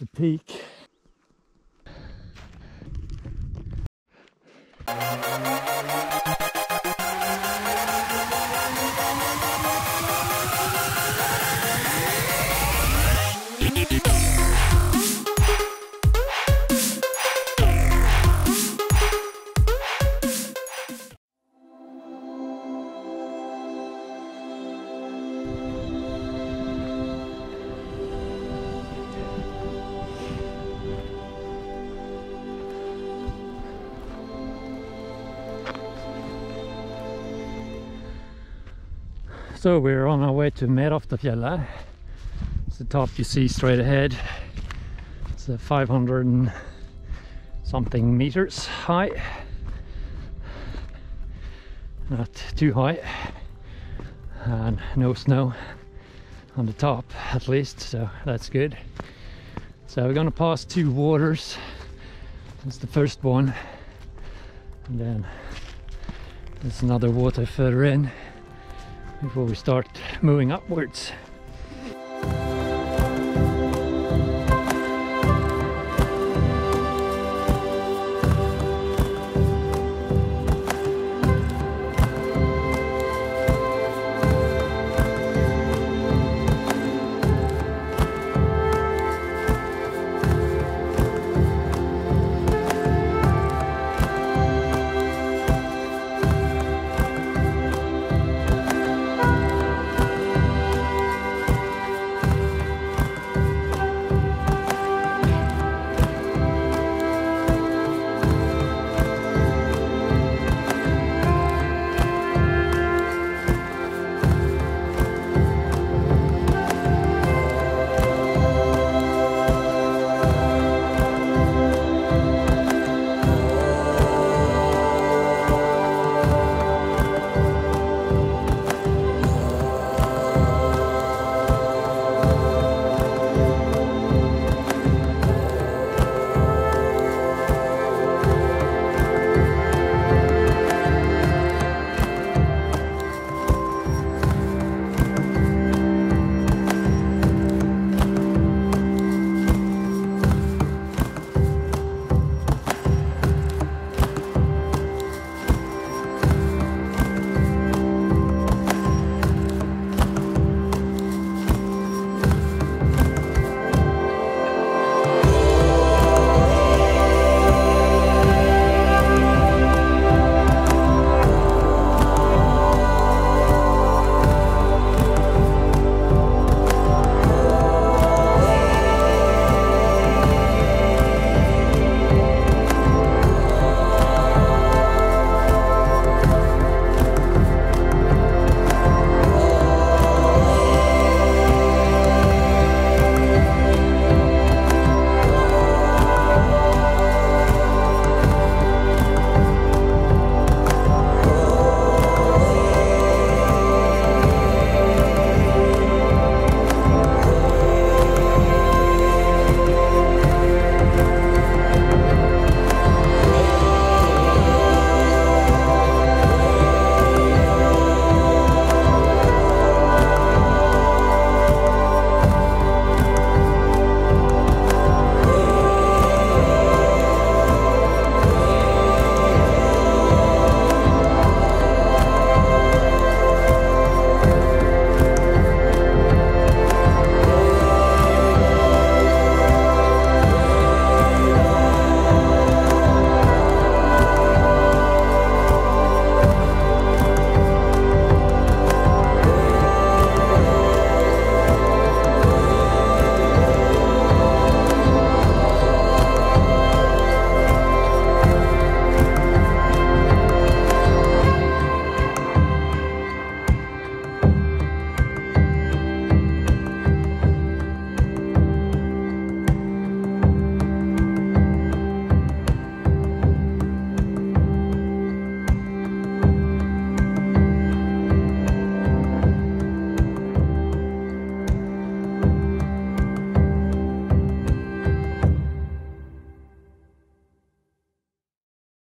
the peak. So we're on our way to Meraftafjellet. It's the top you see straight ahead. It's a 500 and something meters high. Not too high. And no snow on the top at least, so that's good. So we're gonna pass two waters. That's the first one. And then there's another water further in before we start moving upwards.